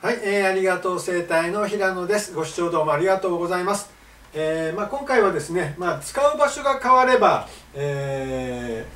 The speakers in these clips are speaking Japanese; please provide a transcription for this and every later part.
はい、えー、ありがとう生態の平野です。ご視聴どうもありがとうございます。えー、まあ、今回はですね、まあ、使う場所が変われば、え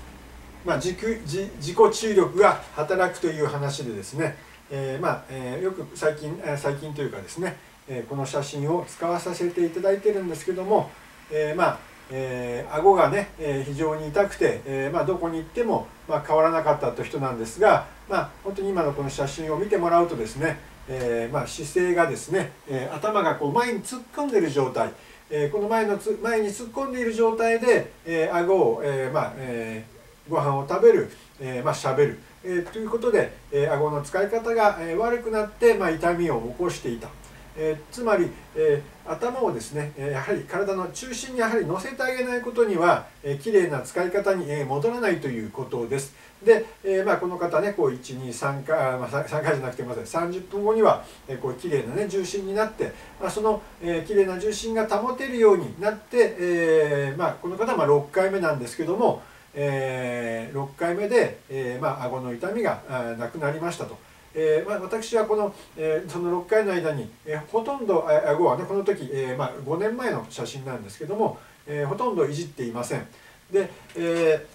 ー、まあ、自自自己注力が働くという話でですね、えー、まあ、えよく最近、え最近というかですね、えこの写真を使わさせていただいてるんですけども、えまあえー、顎がね、えー、非常に痛くて、えーまあ、どこに行っても、まあ、変わらなかったという人なんですが、まあ、本当に今のこの写真を見てもらうとですね、えーまあ、姿勢がですね、えー、頭がこう前に突っ込んでいる状態、えー、この前のつ前に突っ込んでいる状態で、えー、顎を、えーまあえー、ご飯を食べる、えーまあ、しゃべる、えー、ということで、えー、顎の使い方が、え、悪くなって、まあ、痛みを起こしていた。えー、つまり、えー、頭をですね、えやはり体の中心にやはり乗せてあげないことには、えー、綺麗な使い方に、え戻らないということです。で、えまあ、この方ねこう123回、まあ、3回じゃなくてません30分後には、えー、こう綺麗なね重心になって、まあ、その、えー、綺麗な重心が保てるようになって、えまあ、この方はまあ6回目なんですけども、え6回目で、えまあ顎の痛みがなくなりましたと。えーまあ、私はこの、えー、その6回の間に、えー、ほとんど顎はねこの時、えーまあ、5年前の写真なんですけども、えー、ほとんどいじっていません。で、え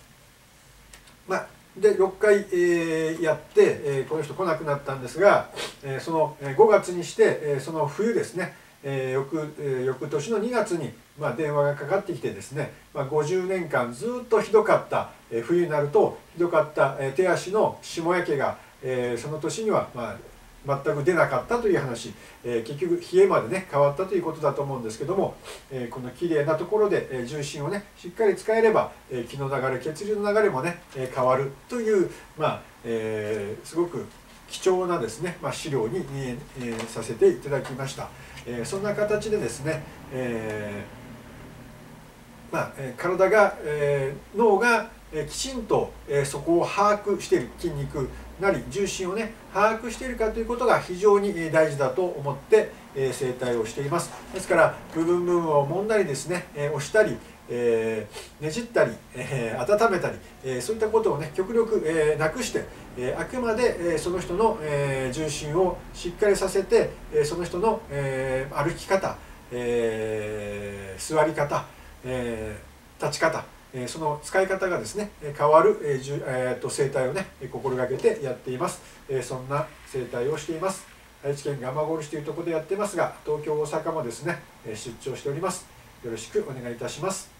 ー、まあで6回、えー、やって、えー、この人来なくなったんですが、えー、その5月にして、えー、その冬ですね、えー、翌、えー、翌年の2月に、まあ、電話がかかってきてですね、まあ、50年間ずっとひどかった、えー、冬になるとひどかった、えー、手足の霜焼けがえー、その年には、まあ、全く出なかったという話、えー、結局冷えまでね変わったということだと思うんですけども、えー、この綺麗なところで、え重心をねしっかり使えれば、え気の流れ血流の流れもね、え変わるという、まあえすごく貴重なですね、まあ、資料に、えー、させていただきました、えそんな形でですね、えまあ、体が、え脳がえきちんとえそこを把握している筋肉なり重心をね把握しているかということが非常に大事だと思ってえ整体をしています。ですから部分部分を揉んだりですねえ押したりえ、ねじったり、えー、温めたり、え、そういったことをね極力、え、なくして、え、あくまで、え、その人の、え、重心をしっかりさせて、え、その人の、え、歩き方、え、座り方、え、立ち方その使い方がですね変わる、ええー、と生態をね心がけてやっています、えそんな生態をしています。愛知県蒲郡市というところでやってますが東京大阪もですね出張しております。よろしくお願いいたします。